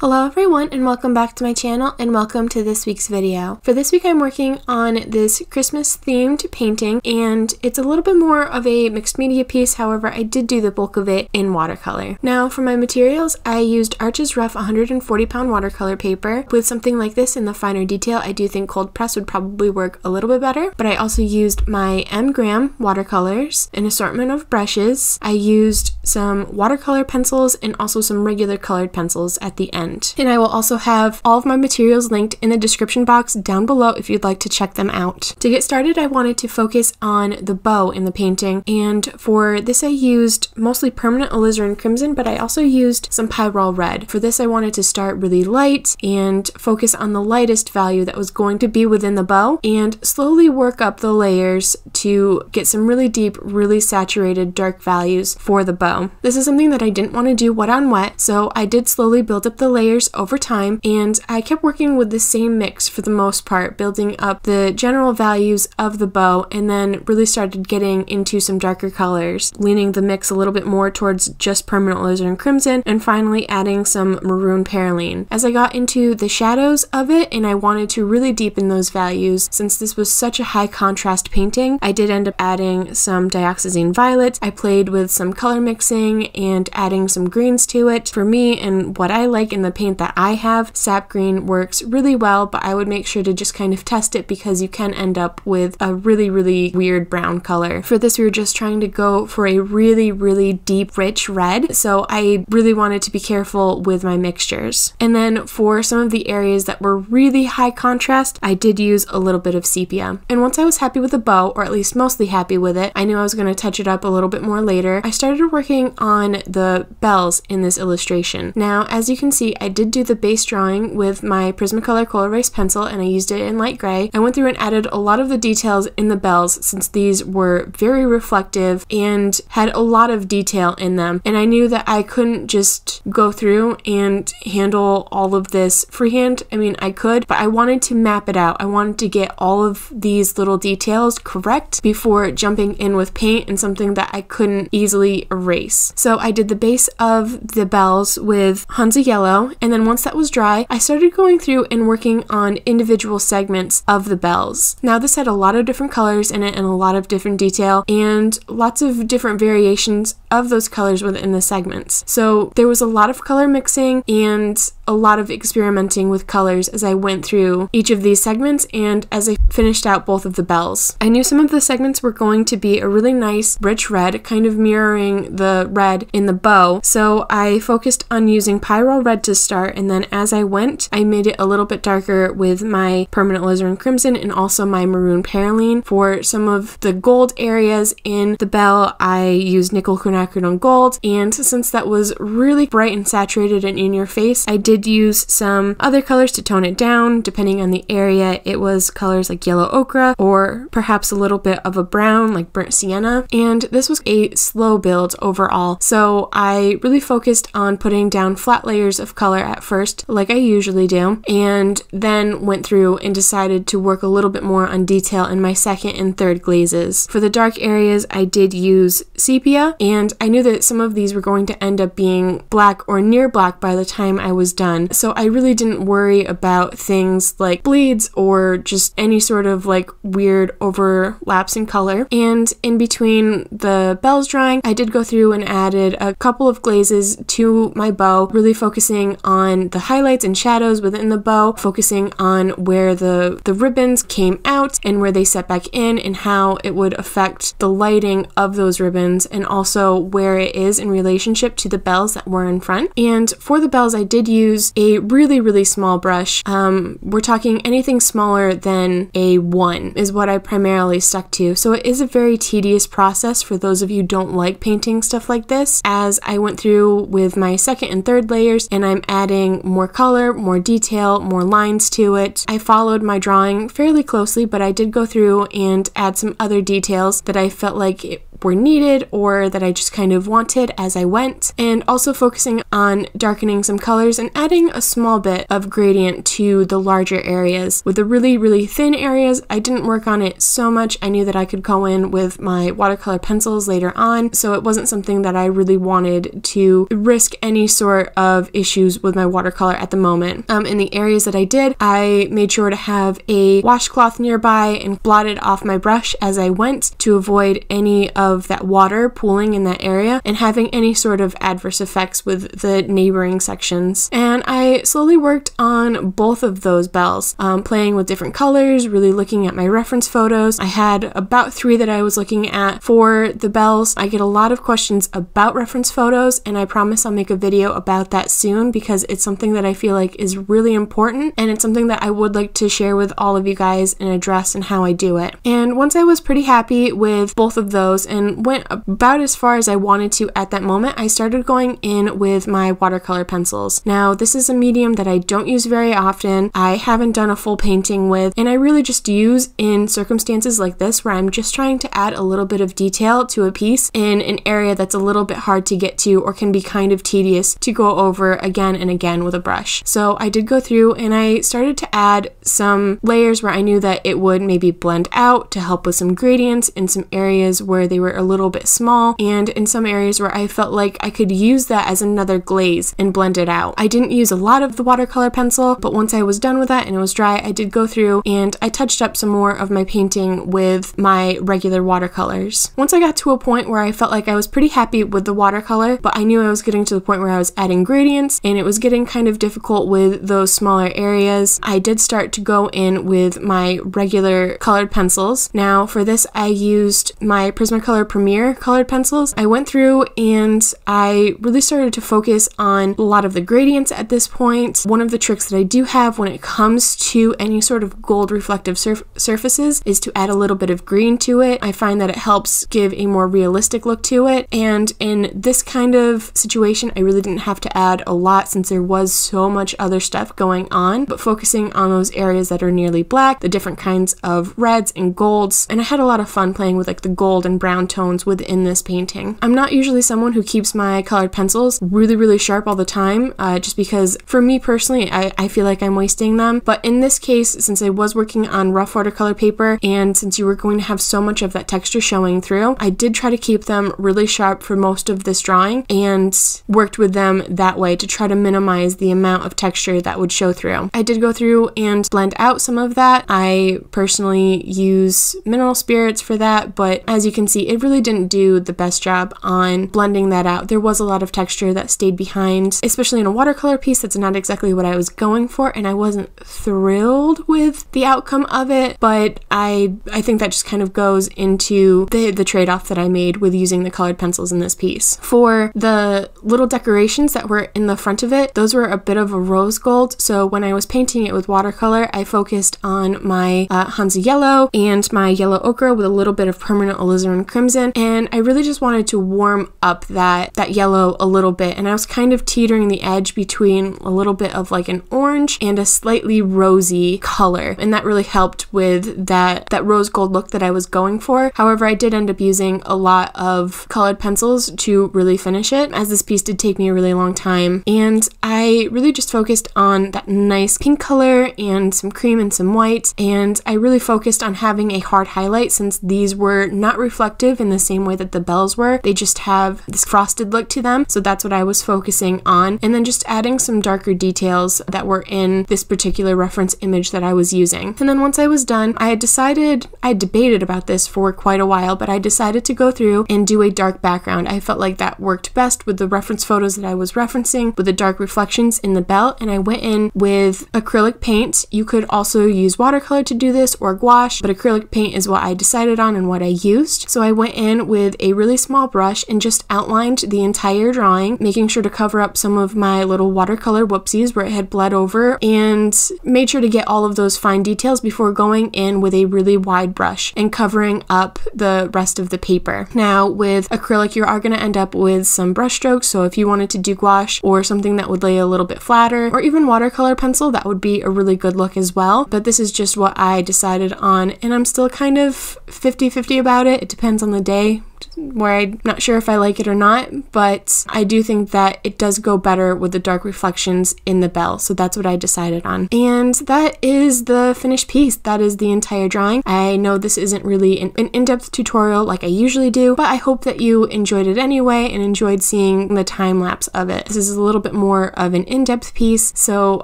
Hello everyone and welcome back to my channel and welcome to this week's video. For this week I'm working on this Christmas themed painting and it's a little bit more of a mixed media piece however I did do the bulk of it in watercolor. Now for my materials I used Arches Rough 140 pound watercolor paper. With something like this in the finer detail I do think cold press would probably work a little bit better but I also used my M Graham watercolors, an assortment of brushes. I used some watercolor pencils and also some regular colored pencils at the end. And I will also have all of my materials linked in the description box down below if you'd like to check them out. To get started, I wanted to focus on the bow in the painting, and for this I used mostly permanent alizarin crimson, but I also used some pyrrole red. For this I wanted to start really light and focus on the lightest value that was going to be within the bow, and slowly work up the layers to get some really deep, really saturated dark values for the bow. This is something that I didn't want to do wet on wet, so I did slowly build up the layers over time and I kept working with the same mix for the most part, building up the general values of the bow and then really started getting into some darker colors, leaning the mix a little bit more towards just permanent alizarin crimson and finally adding some maroon perylene. As I got into the shadows of it and I wanted to really deepen those values, since this was such a high contrast painting, I did end up adding some dioxazine violet. I played with some color mixing and adding some greens to it. For me and what I like in the paint that I have, sap green works really well, but I would make sure to just kind of test it because you can end up with a really, really weird brown color. For this, we were just trying to go for a really, really deep, rich red, so I really wanted to be careful with my mixtures. And then for some of the areas that were really high contrast, I did use a little bit of sepia. And once I was happy with the bow, or at least mostly happy with it, I knew I was going to touch it up a little bit more later. I started working on the bells in this illustration. Now, as you can see, I did do the base drawing with my Prismacolor Col-Erase pencil and I used it in light gray. I went through and added a lot of the details in the bells since these were very reflective and had a lot of detail in them. And I knew that I couldn't just go through and handle all of this freehand. I mean, I could, but I wanted to map it out. I wanted to get all of these little details correct before jumping in with paint and something that I couldn't easily erase. So I did the base of the bells with Hansa Yellow and then once that was dry, I started going through and working on individual segments of the bells. Now this had a lot of different colors in it and a lot of different detail and lots of different variations of those colors within the segments. So there was a lot of color mixing and a lot of experimenting with colors as I went through each of these segments and as I finished out both of the bells. I knew some of the segments were going to be a really nice rich red, kind of mirroring the red in the bow, so I focused on using Pyrrole Red to start and then as I went, I made it a little bit darker with my Permanent Alizarin Crimson and also my Maroon Perylene. For some of the gold areas in the bell, I used Nickel Quinacridone Gold and since that was really bright and saturated and in your face, I did use some other colors to tone it down depending on the area. It was colors like yellow ochre or perhaps a little bit of a brown like burnt sienna and this was a slow build overall so I really focused on putting down flat layers of color at first like I usually do and then went through and decided to work a little bit more on detail in my second and third glazes. For the dark areas I did use sepia and I knew that some of these were going to end up being black or near black by the time I was done so I really didn't worry about things like bleeds or just any sort of like weird overlaps in color. And in between the bells drawing, I did go through and added a couple of glazes to my bow, really focusing on the highlights and shadows within the bow, focusing on where the, the ribbons came out and where they set back in and how it would affect the lighting of those ribbons and also where it is in relationship to the bells that were in front. And for the bells, I did use a really, really small brush. Um, we're talking anything smaller than a 1 is what I primarily stuck to. So it is a very tedious process for those of you don't like painting stuff like this as I went through with my second and third layers and I'm adding more color, more detail, more lines to it. I followed my drawing fairly closely but I did go through and add some other details that I felt like it were needed or that I just kind of wanted as I went, and also focusing on darkening some colors and adding a small bit of gradient to the larger areas. With the really, really thin areas, I didn't work on it so much. I knew that I could go in with my watercolor pencils later on, so it wasn't something that I really wanted to risk any sort of issues with my watercolor at the moment. Um, in the areas that I did, I made sure to have a washcloth nearby and blotted off my brush as I went to avoid any of that water pooling in that area and having any sort of adverse effects with the neighboring sections. And I slowly worked on both of those bells, um, playing with different colors, really looking at my reference photos. I had about three that I was looking at for the bells. I get a lot of questions about reference photos, and I promise I'll make a video about that soon because it's something that I feel like is really important and it's something that I would like to share with all of you guys and address and how I do it. And once I was pretty happy with both of those and went about as far as I wanted to at that moment, I started going in with my watercolor pencils. Now, this is a medium that I don't use very often. I haven't done a full painting with, and I really just use in circumstances like this where I'm just trying to add a little bit of detail to a piece in an area that's a little bit hard to get to or can be kind of tedious to go over again and again with a brush. So I did go through and I started to add some layers where I knew that it would maybe blend out to help with some gradients in some areas where they were a little bit small and in some areas where I felt like I could use that as another glaze and blend it out. I didn't use a lot of the watercolor pencil, but once I was done with that and it was dry, I did go through and I touched up some more of my painting with my regular watercolors. Once I got to a point where I felt like I was pretty happy with the watercolor, but I knew I was getting to the point where I was adding gradients and it was getting kind of difficult with those smaller areas, I did start to go in with my regular colored pencils. Now for this I used my Prismacolor Premier colored pencils. I went through and I really started to focus on a lot of the gradients at this point. One of the tricks that I do have when it comes to any sort of gold reflective surf surfaces is to add a little bit of green to it. I find that it helps give a more realistic look to it and in this kind of situation I really didn't have to add a lot since there was so much other stuff going on but focusing on those areas that are nearly black, the different kinds of reds and golds and I had a lot of fun playing with like the gold and brown tones within this painting. I'm not usually someone who keeps my colored pencils really really sharp all the time uh, just because for me personally I, I feel like I'm wasting them but in this case since I was working on rough watercolor paper and since you were going to have so much of that texture showing through I did try to keep them really sharp for most of this drawing and worked with them that way to try to minimize the amount of texture that would show through. I did go through and blend out some of that. I personally use mineral spirits for that but as you can see it really didn't do the best job on blending that out. There was a lot of texture that stayed behind especially in a watercolor piece that's not exactly what I was going for and I wasn't thrilled with the outcome of it but I I think that just kind of goes into the, the trade-off that I made with using the colored pencils in this piece. For the little decorations that were in the front of it, those were a bit of a rose gold. So when I was painting it with watercolor, I focused on my uh, Hansa yellow and my yellow ochre with a little bit of permanent alizarin crimson. And I really just wanted to warm up that, that yellow a little bit. And I was kind of teetering the edge between a little bit of like an orange and a slightly rosy color. And that really helped with that, that rose gold look that I was going for. However, I did end up using a lot of colored pencils to really finish it, as this piece did take me a really long time. And I really just focused on that nice pink color and some cream and some white. And I really focused on having a hard highlight since these were not reflective in the same way that the bells were. They just have this frosted look to them. So that's what I was focusing on. And then just adding some darker details that were in this particular reference image that I was using. And then once I was done, I had decided, I debated about this for quite a while, but I decided to go through and do a dark background. I felt like that worked best with the reference photos that I was referencing with the dark reflections in the belt and I went in with acrylic paint. You could also use watercolor to do this or gouache, but acrylic paint is what I decided on and what I used. So I went in with a really small brush and just outlined the entire drawing, making sure to cover up some of my little watercolor whoopsies where it had bled over and made sure to get all of those fine details before going in with a really wide brush and covering up the rest of the paper. Now with acrylic you are going to end up with some brush strokes so if you wanted to do gouache or something that would lay a little bit flatter or even watercolor pencil that would be a really good look as well but this is just what I decided on and I'm still kind of 50-50 about it. It depends on the day where I'm not sure if I like it or not, but I do think that it does go better with the dark reflections in the bell. So that's what I decided on. And that is the finished piece. That is the entire drawing. I know this isn't really an, an in-depth tutorial like I usually do, but I hope that you enjoyed it anyway and enjoyed seeing the time lapse of it. This is a little bit more of an in-depth piece, so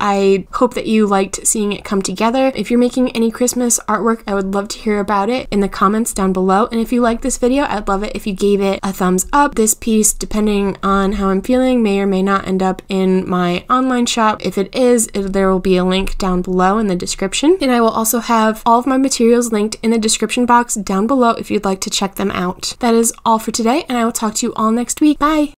I hope that you liked seeing it come together. If you're making any Christmas artwork, I would love to hear about it in the comments down below. And if you like this video, I'd love it if you gave it a thumbs up. This piece, depending on how I'm feeling, may or may not end up in my online shop. If it is, it, there will be a link down below in the description. And I will also have all of my materials linked in the description box down below if you'd like to check them out. That is all for today, and I will talk to you all next week. Bye!